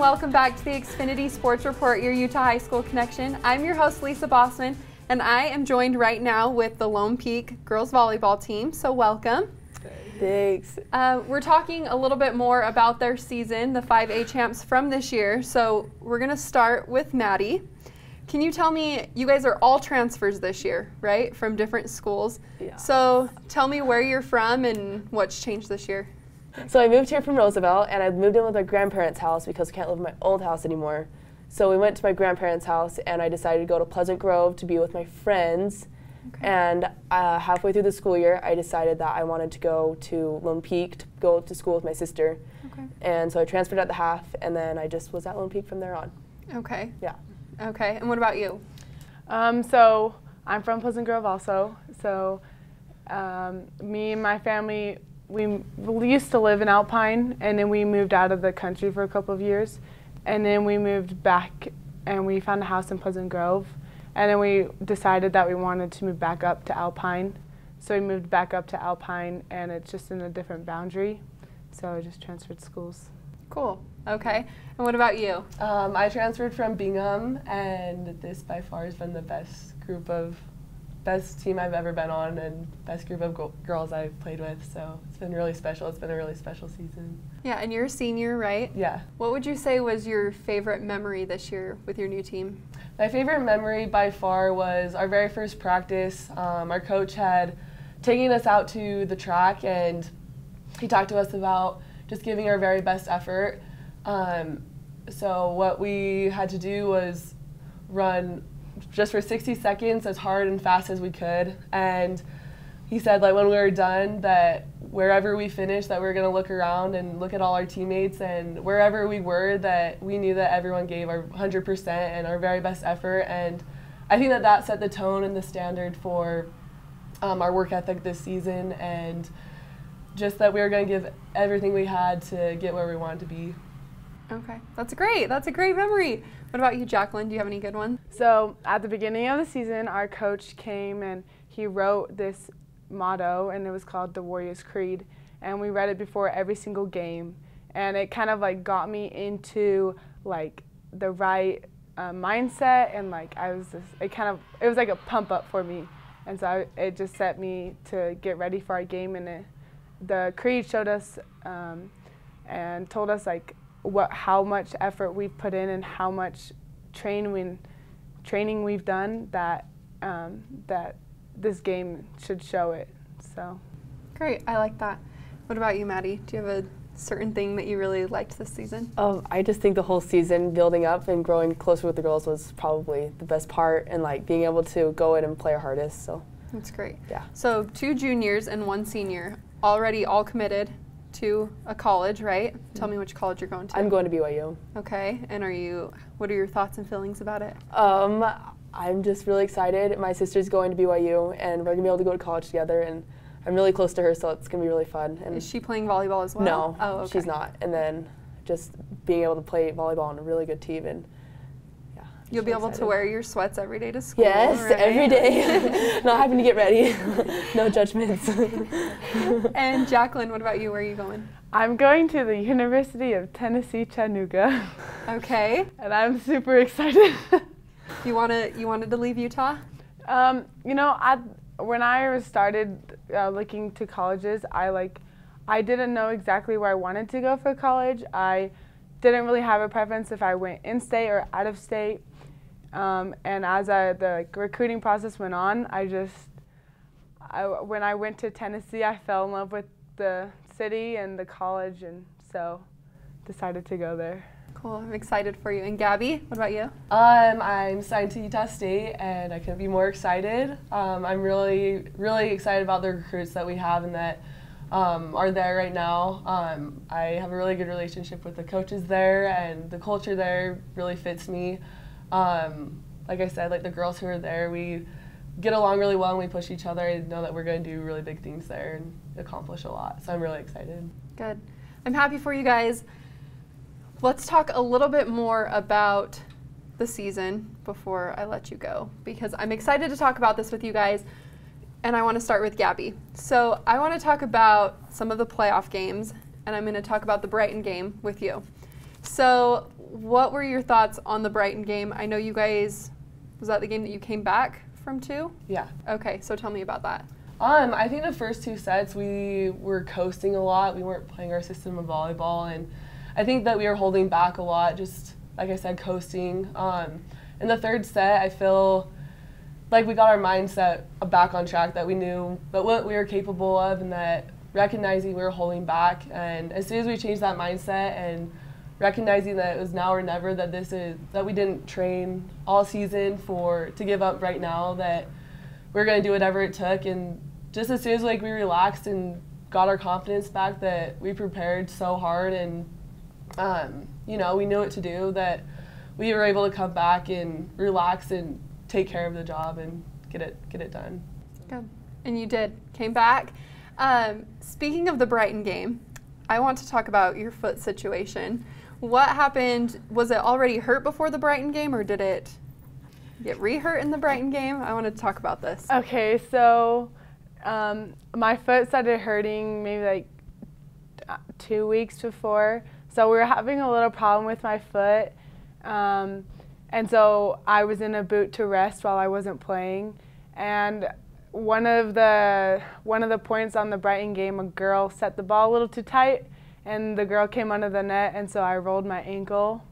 welcome back to the Xfinity Sports Report, your Utah High School connection. I'm your host, Lisa Bossman, and I am joined right now with the Lone Peak girls volleyball team. So, welcome. Thanks. Uh, we're talking a little bit more about their season, the 5A champs from this year. So, we're going to start with Maddie. Can you tell me, you guys are all transfers this year, right? From different schools. Yeah. So, tell me where you're from and what's changed this year. So I moved here from Roosevelt, and I moved in with my grandparents' house because I can't live in my old house anymore. So we went to my grandparents' house, and I decided to go to Pleasant Grove to be with my friends. Okay. And uh, halfway through the school year, I decided that I wanted to go to Lone Peak to go to school with my sister. Okay. And so I transferred at the half, and then I just was at Lone Peak from there on. Okay. Yeah. Okay. And what about you? Um, so I'm from Pleasant Grove also. So um, me and my family, we we used to live in Alpine, and then we moved out of the country for a couple of years, and then we moved back, and we found a house in Pleasant Grove, and then we decided that we wanted to move back up to Alpine. So we moved back up to Alpine, and it's just in a different boundary. So I just transferred schools. Cool. Okay. And what about you? Um, I transferred from Bingham, and this by far has been the best group of, best team I've ever been on, and best group of girls I've played with. So it's been really special. It's been a really special season. Yeah, and you're a senior, right? Yeah. What would you say was your favorite memory this year with your new team? My favorite memory by far was our very first practice. Um, our coach had taken us out to the track, and he talked to us about just giving our very best effort. Um, so what we had to do was run just for 60 seconds as hard and fast as we could. And he said like when we were done that wherever we finished that we were going to look around and look at all our teammates and wherever we were that we knew that everyone gave our 100% and our very best effort and i think that that set the tone and the standard for um, our work ethic this season and just that we were going to give everything we had to get where we wanted to be Okay. That's great. That's a great memory. What about you, Jacqueline? Do you have any good ones? So at the beginning of the season, our coach came and he wrote this motto, and it was called the Warriors Creed. And we read it before every single game, and it kind of like got me into like the right uh, mindset, and like I was just, it kind of it was like a pump up for me, and so I, it just set me to get ready for our game. And it, the creed showed us um, and told us like what how much effort we've put in and how much training training we've done that um, that this game should show it. So Great. I like that. What about you, Maddie? Do you have a certain thing that you really liked this season? Um, I just think the whole season building up and growing closer with the girls was probably the best part, and like being able to go in and play our hardest. So That's great. yeah. So, two juniors and one senior already all committed to a college, right? Tell me which college you're going to. I'm going to BYU. Okay. And are you what are your thoughts and feelings about it? Um, I'm just really excited. My sister's going to BYU, and we're gonna be able to go to college together. And I'm really close to her, so it's gonna be really fun. And Is she playing volleyball as well? no, Oh, okay. she's not. And then just being able to play volleyball on a really good team, and yeah. I'm just You'll be really able to wear your sweats every day to school. Yes, right? every day. not having to get ready. no judgments. and Jacqueline, what about you? Where are you going? I'm going to the University of Tennessee Chattanooga, Okay. and I'm super excited. You wanna you wanted to leave Utah? Um, you know, I when I started uh, looking to colleges, I like I didn't know exactly where I wanted to go for college. I didn't really have a preference if I went in state or out of state. Um, and as I, the recruiting process went on, I just I, when I went to Tennessee, I fell in love with the city and the college, and so decided to go there. Cool. I'm excited for you. And Gabby, what about you? Um, I'm signed to Utah State, and I couldn't be more excited. Um, I'm really, really excited about the recruits that we have and that um, are there right now. Um, I have a really good relationship with the coaches there, and the culture there really fits me. Um, like I said, like the girls who are there, we get along really well and we push each other. I know that we're going to do really big things there and accomplish a lot. So I'm really excited. Good. I'm happy for you guys. Let's talk a little bit more about the season before I let you go because I'm excited to talk about this with you guys. And I want to start with Gabby. So, I want to talk about some of the playoff games, and I'm going to talk about the Brighton game with you. So, what were your thoughts on the Brighton game? I know you guys, was that the game that you came back from too? Yeah. Okay, so tell me about that. Um, I think the first two sets we were coasting a lot. We weren't playing our system of volleyball, and I think that we were holding back a lot. Just like I said, coasting. Um, in the third set, I feel like we got our mindset back on track. That we knew that what we were capable of, and that recognizing we were holding back. And as soon as we changed that mindset and recognizing that it was now or never, that this is that we didn't train all season for to give up right now. That we we're gonna do whatever it took, and just as soon as like we relaxed and got our confidence back, that we prepared so hard and um, you know we knew what to do. That we were able to come back and relax and take care of the job and get it get it done. Good, and you did. Came back. Um, speaking of the Brighton game, I want to talk about your foot situation. What happened? Was it already hurt before the Brighton game, or did it get re-hurt in the Brighton game? I want to talk about this. Okay, so um, my foot started hurting maybe like uh, two weeks before. So we were having a little problem with my foot. Um, and so I was in a boot to rest while I wasn't playing. And one of the one of the points on the Brighton game, a girl set the ball a little too tight, and the girl came under the net, and so I rolled my ankle.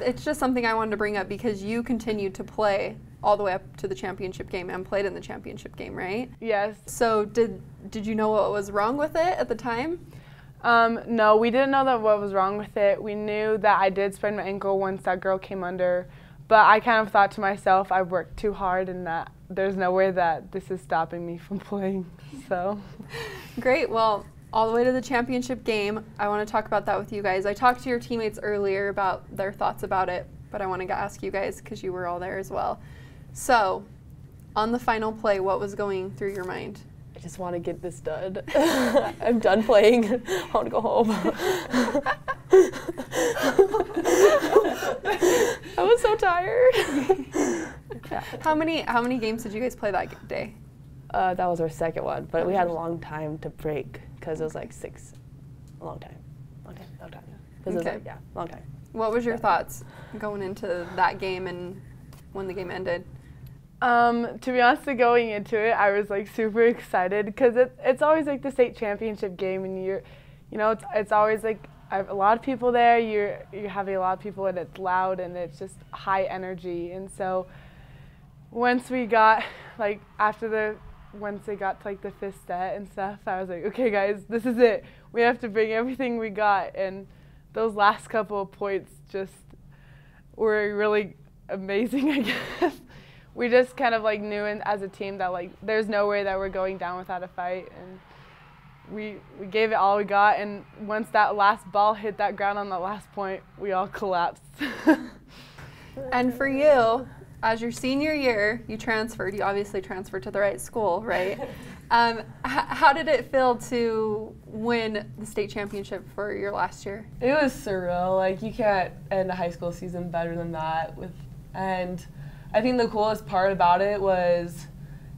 It's just something I wanted to bring up because you continued to play all the way up to the championship game and played in the championship game, right? Yes. So did did you know what was wrong with it at the time? Um, no, we didn't know that what was wrong with it. We knew that I did sprain my ankle once that girl came under, but I kind of thought to myself, I've worked too hard and that there's no way that this is stopping me from playing. So Great. Well, all the way to the championship game. I want to talk about that with you guys. I talked to your teammates earlier about their thoughts about it, but I want to ask you guys because you were all there as well. So, on the final play, what was going through your mind? I just want to get this done. I'm done playing. I want to go home. I was so tired. yeah. How many how many games did you guys play that day? Uh, that was our second one, but we had a long time to break because it was like six, a long time, long time, long time. Because it was Okay. like yeah, long time. What was your thoughts going into that game and when the game ended? Um, to be honest, going into it, I was like super excited because it, it's always like the state championship game, and you're, you know, it's, it's always like I have a lot of people there. You're you have a lot of people, and it's loud and it's just high energy. And so, once we got like after the once they got to like the fifth set and stuff, I was like, okay, guys, this is it. We have to bring everything we got, and those last couple of points just were really amazing, I guess. We just kind of like knew in, as a team that like there's no way that we're going down without a fight, and we we gave it all we got. And once that last ball hit that ground on the last point, we all collapsed. And for you, as your senior year, you transferred. You obviously transferred to the right school, right? um, h- how did it feel to win the state championship for your last year? It was surreal. Like you can't end a high school season better than that. With and I think the coolest part about it was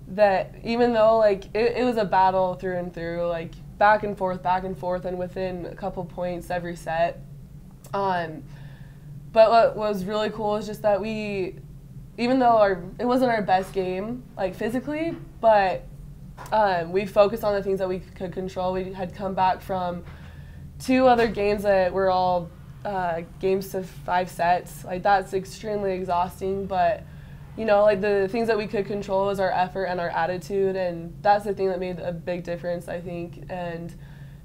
that even though like it, it was a battle through and through, like back and forth, back and forth, and within a couple points every set. Um, but what was really cool is just that we, even though our it wasn't our best game like physically, but um, we focused on the things that we could control. We had come back from two other games that were all uh, games to five sets. Like that's extremely exhausting, but you know, like the things that we could control was our effort and our attitude, and that's the thing that made a big difference, I think. And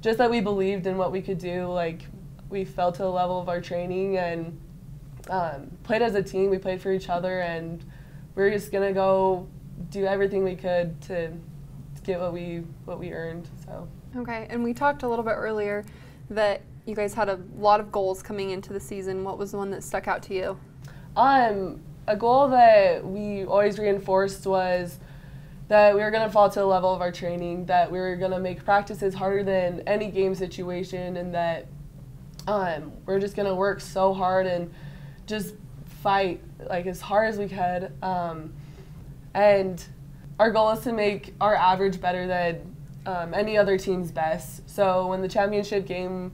just that we believed in what we could do. Like we fell to the level of our training and um, played as a team. We played for each other, and we are just gonna go do everything we could to, to get what we what we earned. So. Okay, and we talked a little bit earlier that you guys had a lot of goals coming into the season. What was the one that stuck out to you? Um, a goal that we always reinforced was that we were going to fall to the level of our training, that we were going to make practices harder than any game situation, and that um, we're just going to work so hard and just fight like as hard as we could. Um, and our goal is to make our average better than um, any other team's best. So when the championship game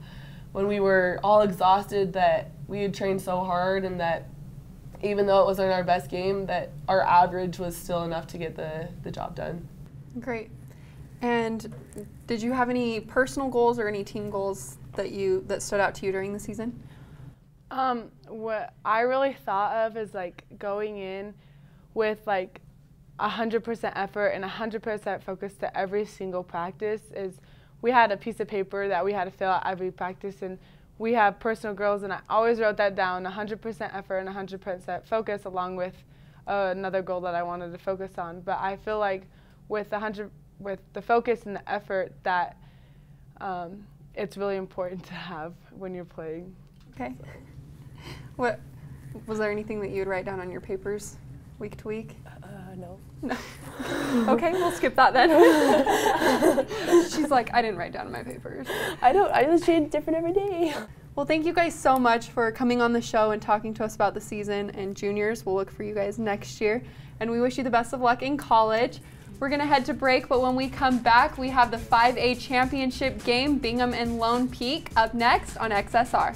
when we were all exhausted that we had trained so hard and that even though it wasn't our best game, that our average was still enough to get the, the job done. Great. And did you have any personal goals or any team goals that you that stood out to you during the season? Um, what I really thought of is like going in with like 100% effort and 100% focus to every single practice is we had a piece of paper that we had to fill out every practice and we have personal goals and I always wrote that down 100% effort and 100% focus along with uh, another goal that I wanted to focus on but I feel like with 100 with the focus and the effort that um, it's really important to have when you're playing. Okay. What was there anything that you would write down on your papers week to week? Uh, no. No. okay, we'll skip that then. She's like, I didn't write down my papers. I don't. I just change different every day. Well, thank you guys so much for coming on the show and talking to us about the season and juniors. We'll look for you guys next year, and we wish you the best of luck in college. We're going to head to break, but when we come back, we have the 5A championship game, Bingham and Lone Peak, up next on XSR.